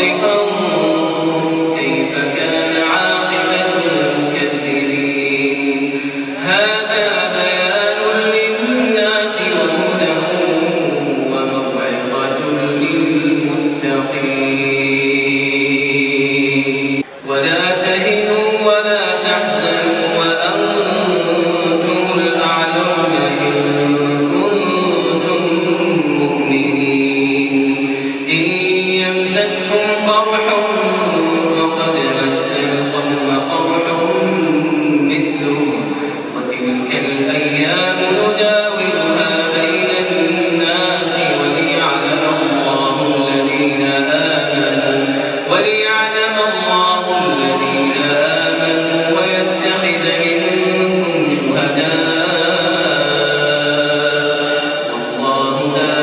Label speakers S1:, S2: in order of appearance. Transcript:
S1: they come. الله